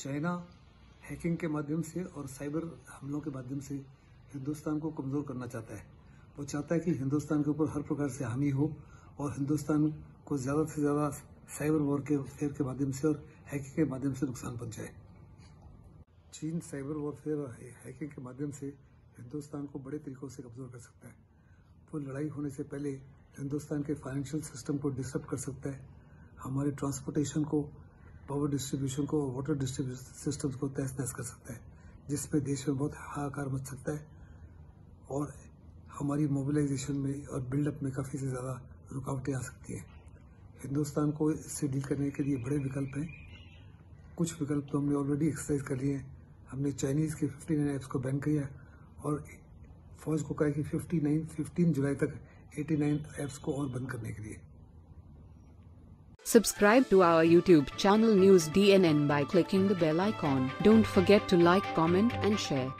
Hacking के माध्यम से और साइबर हमलों के माध्यम से हिंदुस्तान को कमज़ोर करना चाहता है। वो चाहता है कि हिंदुस्तान के ऊपर हर प्रकार से हानि हो और हिंदुस्तान को ज़्यादा से ज़्यादा साइबर वॉर के फेयर के माध्यम से और हैकिंग के माध्यम से नुकसान पहुँचाए। चीन साइबर वॉरफेयर और हैकिंग के माध्यम से हिंदुस्तान को बड़े तरीकों से कमज़ोर कर सकता है। वो लड़ाई होने से पहले हिंदुस्तान के फाइनेंशियल सिस्टम को डिस्टर्ब कर सकता है। हमारे ट्रांसपोर्टेशन को पावर डिस्ट्रीब्यूशन को वाटर डिस्ट्रीब्यूशन सिस्टम्स को तहस नहस कर सकता है जिसमें देश में बहुत हाहाकार मच सकता है और हमारी मोबिलाइजेशन में और बिल्डअप में काफ़ी से ज़्यादा रुकावटें आ सकती हैं। हिंदुस्तान को इससे डील करने के लिए बड़े विकल्प हैं। कुछ विकल्प तो हमने ऑलरेडी एक्सरसाइज कर लिए हैं। हमने चाइनीज़ के 59 ऐप्स को बैन किया और फौज को कहा कि 59 15 जुलाई तक 89 ऐप्स को और बंद करने के लिए। Subscribe to our YouTube channel News DNN by clicking the bell icon. Don't forget to like, comment, and share.